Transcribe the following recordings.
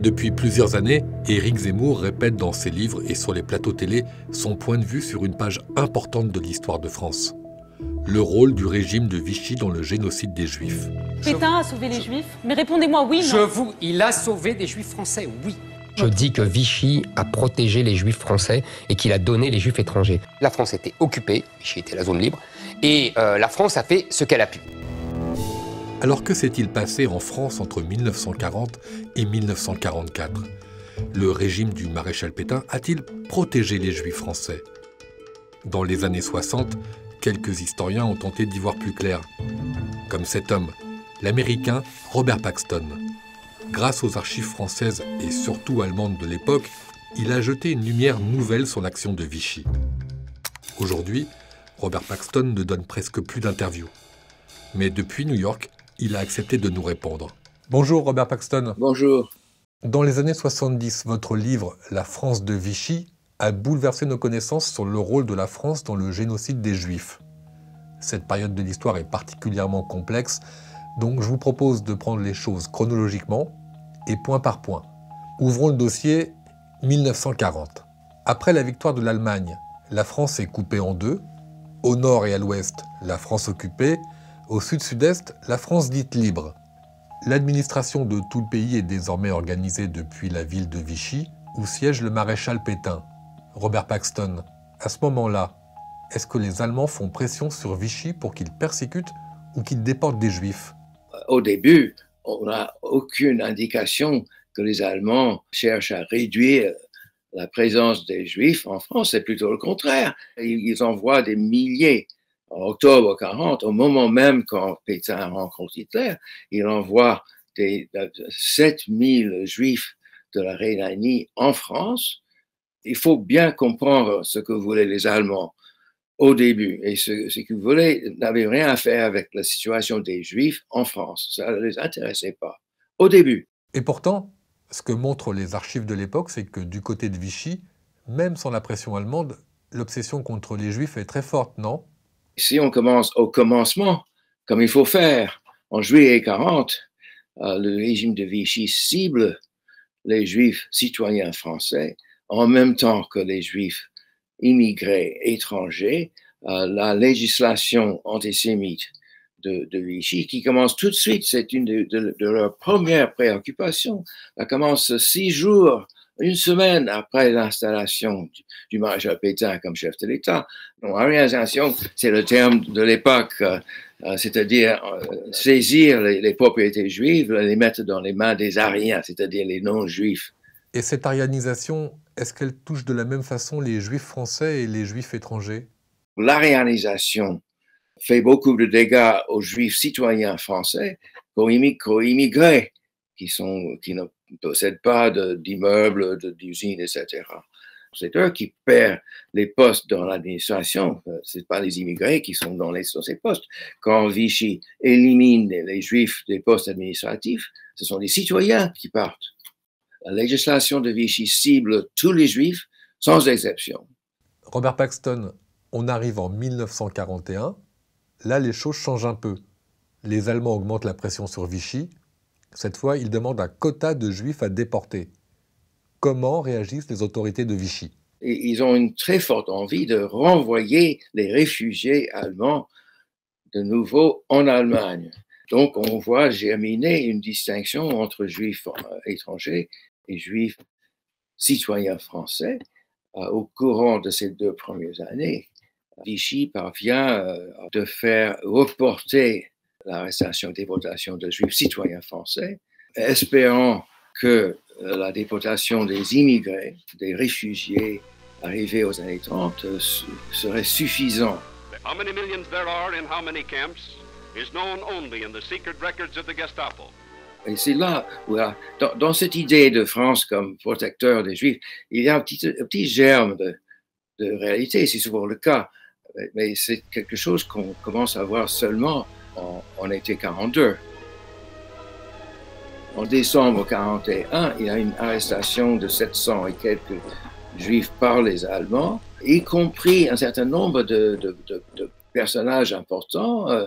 Depuis plusieurs années, Éric Zemmour répète dans ses livres et sur les plateaux télé son point de vue sur une page importante de l'histoire de France. Le rôle du régime de Vichy dans le génocide des Juifs. Pétain a sauvé les Juifs Mais répondez-moi oui, Je vous, il a sauvé des Juifs français, oui. Je dis que Vichy a protégé les Juifs français et qu'il a donné les Juifs étrangers. La France était occupée, Vichy était la zone libre, et euh, la France a fait ce qu'elle a pu. Alors que s'est-il passé en France entre 1940 et 1944 Le régime du maréchal Pétain a-t-il protégé les juifs français? Dans les années 60, quelques historiens ont tenté d'y voir plus clair. Comme cet homme, l'américain Robert Paxton. Grâce aux archives françaises et surtout allemandes de l'époque, il a jeté une lumière nouvelle sur l'action de Vichy. Aujourd'hui, Robert Paxton ne donne presque plus d'interviews. Mais depuis New York, il a accepté de nous répondre. Bonjour Robert Paxton. Bonjour. Dans les années 70, votre livre La France de Vichy a bouleversé nos connaissances sur le rôle de la France dans le génocide des Juifs. Cette période de l'histoire est particulièrement complexe, donc je vous propose de prendre les choses chronologiquement et point par point. Ouvrons le dossier 1940. Après la victoire de l'Allemagne, la France est coupée en deux. Au nord et à l'ouest, la France occupée, au sud-sud-est, la France dite libre. L'administration de tout le pays est désormais organisée depuis la ville de Vichy, où siège le maréchal Pétain. Robert Paxton, à ce moment-là, est-ce que les Allemands font pression sur Vichy pour qu'il persécute ou qu'il déporte des Juifs? Au début, on n'a aucune indication que les Allemands cherchent à réduire la présence des Juifs en France, c'est plutôt le contraire. Ils envoient des milliers en octobre 40, au moment même quand Pétain rencontre Hitler, il envoie des, 7000 juifs de la Rhénanie en France. Il faut bien comprendre ce que voulaient les Allemands au début. Et ce, ce qu'ils voulaient n'avait rien à faire avec la situation des Juifs en France. Ça ne les intéressait pas au début. Et pourtant, ce que montrent les archives de l'époque, c'est que du côté de Vichy, même sans la pression allemande, l'obsession contre les Juifs est très forte, non? Si on commence au commencement, comme il faut faire, en juillet 40, euh, le régime de Vichy cible les juifs citoyens français en même temps que les juifs immigrés étrangers, euh, la législation antisémite de, Vichy qui commence tout de suite, c'est une de, de leurs premières préoccupations. Elle commence six jours une semaine après l'installation du, maréchal Pétain comme chef de l'État. l'organisation, c'est le terme de l'époque, euh, euh, c'est-à-dire euh, saisir les, propriétés juives, les mettre dans les mains des Ariens, c'est-à-dire les non-juifs. Et cette arianisation, est-ce qu'elle touche de la même façon les juifs français et les juifs étrangers? L'arianisation fait beaucoup de dégâts aux juifs citoyens français qu'aux immigrés qui, sont, qui ne ne possèdent pas d'immeubles, d'usines, etc. C'est eux qui perdent les postes dans l'administration. Euh, Ce pas les immigrés qui sont dans, ces postes. Quand Vichy élimine les, juifs des postes administratifs, ce sont les citoyens qui partent. La législation de Vichy cible tous les juifs sans exception. Robert Paxton, on arrive en 1941. Là, les choses changent un peu. Les Allemands augmentent la pression sur Vichy. Cette fois, il demande un quota de juifs à déporter. Comment réagissent les autorités de Vichy? Ils ont une très forte envie de renvoyer les réfugiés allemands de nouveau en Allemagne. Donc, on voit germiner une distinction entre juifs euh, étrangers et juifs citoyens français. Euh, au courant de ces deux premières années, Vichy parvient euh, de faire reporter l'arrestation et déportation de juifs citoyens français, espérant que euh, la déportation des immigrés, des réfugiés arrivés aux années 30 euh, serait suffisant. How many millions there are in how many camps is known only in the secret records of the Gestapo. Et c'est là, dans, dans, cette idée de France comme protecteur des Juifs, il y a un petit, un petit germe de, de réalité, c'est souvent le cas, mais c'est quelque chose qu'on commence à voir seulement en, été 42. En décembre 41, il y a une arrestation de 700 et quelques juifs par les Allemands, y compris un certain nombre de, personnages importants, euh,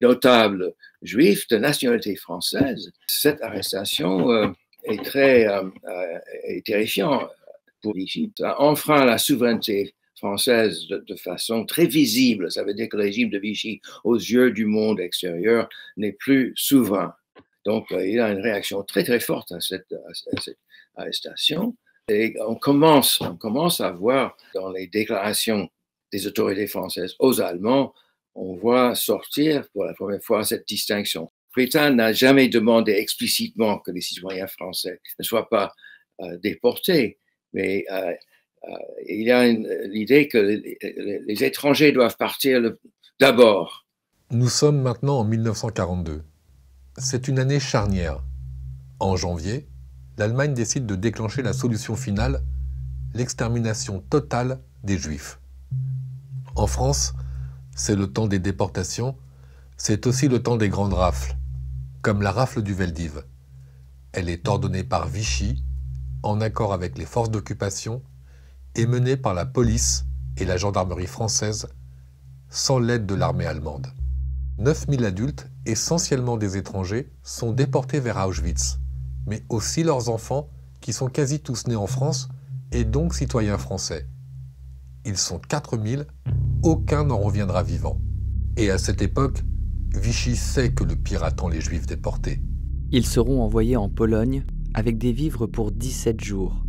notables juifs de nationalité française. Cette arrestation euh, est très euh, euh, terrifiant pour l'Égypte. Ça enfreint la souveraineté française de, façon très visible. Ça veut dire que le régime de Vichy, aux yeux du monde extérieur, n'est plus souverain. Donc, il y a une réaction très, très forte à cette, arrestation. Et on commence, on commence à voir dans les déclarations des autorités françaises aux Allemands, on voit sortir pour la première fois cette distinction. Pétain n'a jamais demandé explicitement que les citoyens français ne soient pas euh, déportés, mais euh, euh, il y a l'idée que les, étrangers doivent partir d'abord. Nous sommes maintenant en 1942. C'est une année charnière. En janvier, l'Allemagne décide de déclencher la solution finale, l'extermination totale des Juifs. En France, c'est le temps des déportations, c'est aussi le temps des grandes rafles comme la rafle du Veldiv. Elle est ordonnée par Vichy, en accord avec les forces d'occupation, et menée par la police et la gendarmerie française, sans l'aide de l'armée allemande. 9000 adultes, essentiellement des étrangers, sont déportés vers Auschwitz, mais aussi leurs enfants, qui sont quasi tous nés en France et donc citoyens français. Ils sont 4000, aucun n'en reviendra vivant. Et à cette époque, Vichy sait que le pire attend les Juifs déportés. Ils seront envoyés en Pologne avec des vivres pour 17 jours,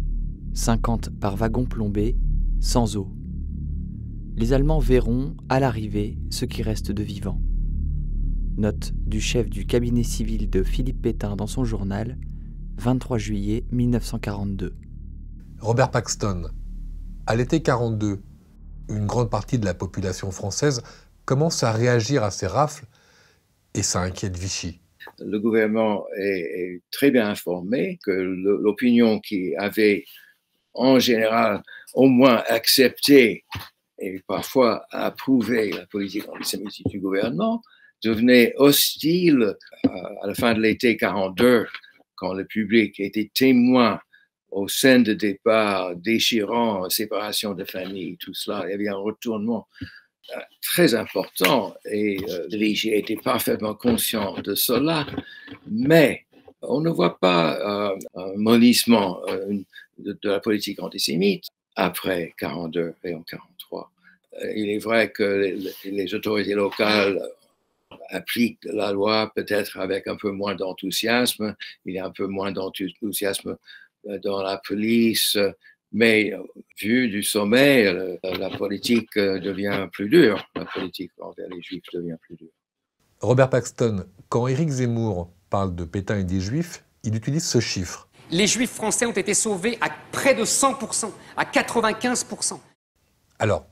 50 par wagon plombé, sans eau. Les Allemands verront, à l'arrivée, ce qui reste de vivants. Note du chef du cabinet civil de Philippe Pétain dans son journal, 23 juillet 1942. Robert Paxton. À l'été 42, une grande partie de la population française commence à réagir à ces rafles et ça inquiète Vichy. Le gouvernement est, très bien informé que l'opinion qui avait en général au moins accepté et parfois approuvé la politique antisémite du gouvernement devenait hostile euh, à la fin de l'été 42 quand le public était témoin au sein de départ déchirant, séparation de famille, tout cela. Il y avait un retournement très important et euh, j'ai été parfaitement conscient de cela, mais on ne voit pas euh, un mollissement euh, de, la politique antisémite après 42 et en 43. Il est vrai que les, autorités locales appliquent la loi peut-être avec un peu moins d'enthousiasme, il y a un peu moins d'enthousiasme dans la police, mais euh, vu du sommet, euh, la politique euh, devient plus dure. La politique envers les Juifs devient plus dure. Robert Paxton, quand Éric Zemmour parle de Pétain et des Juifs, il utilise ce chiffre. Les Juifs français ont été sauvés à près de 100%, à 95%. Alors,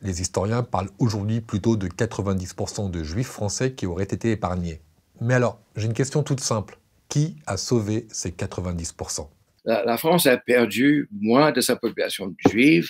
les historiens parlent aujourd'hui plutôt de 90% de Juifs français qui auraient été épargnés. Mais alors, j'ai une question toute simple. Qui a sauvé ces 90% la, France a perdu moins de sa population juive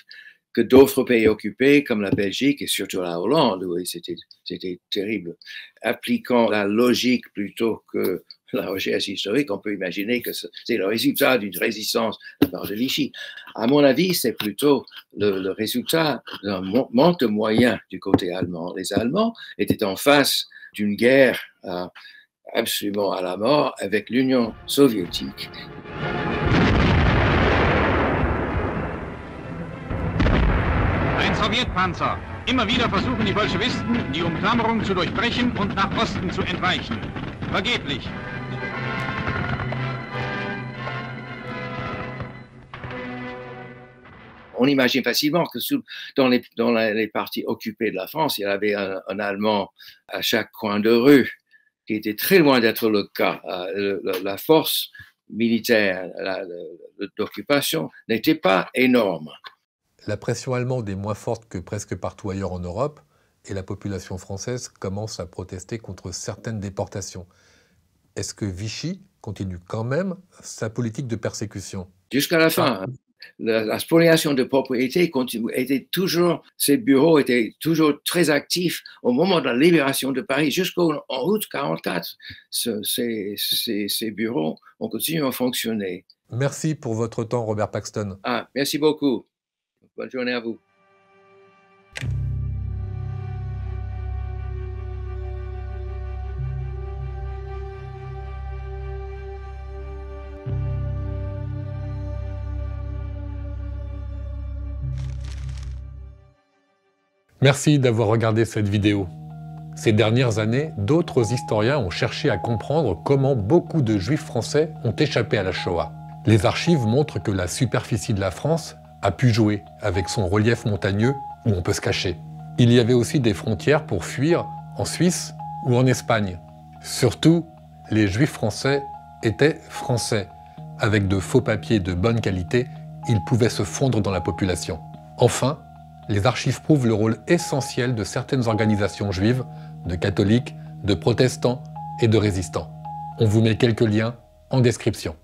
que d'autres pays occupés comme la Belgique et surtout la Hollande, où c'était terrible. Appliquant la logique plutôt que la recherche historique, on peut imaginer que c'est le résultat d'une résistance de part de Vichy. À mon avis, c'est plutôt le, résultat d'un manque de moyens du côté allemand. Les Allemands étaient en face d'une guerre euh, absolument à la mort avec l'Union soviétique. Sowjetpanzer. Immer wieder versuchen die Bolschewisten, die Umklammerung zu durchbrechen und nach Osten zu entweichen. Vergeblich. On imagine facilement que sous, dans, les, dans les parties occupées de la France, il y avait un, un Allemand à chaque coin de rue, qui était très loin d'être le cas. Euh, la force militaire d'occupation n'était pas énorme. La pression allemande est moins forte que presque partout ailleurs en Europe et la population française commence à protester contre certaines déportations. Est-ce que Vichy continue quand même sa politique de persécution? Jusqu'à la fin. La, spoliation de propriété continue, était toujours, ces bureaux étaient toujours très actifs au moment de la libération de Paris jusqu'en août 1944. ces, ces, bureaux ont continué à fonctionner. Merci pour votre temps, Robert Paxton. Ah, merci beaucoup. Bonne journée à vous. Merci d'avoir regardé cette vidéo. Ces dernières années, d'autres historiens ont cherché à comprendre comment beaucoup de juifs français ont échappé à la Shoah. Les archives montrent que la superficie de la France a pu jouer avec son relief montagneux où on peut se cacher. Il y avait aussi des frontières pour fuir en Suisse ou en Espagne. Surtout, les juifs français étaient français. Avec de faux papiers de bonne qualité, ils pouvaient se fondre dans la population. Enfin, les archives prouvent le rôle essentiel de certaines organisations juives, de catholiques, de protestants et de résistants. On vous met quelques liens en description.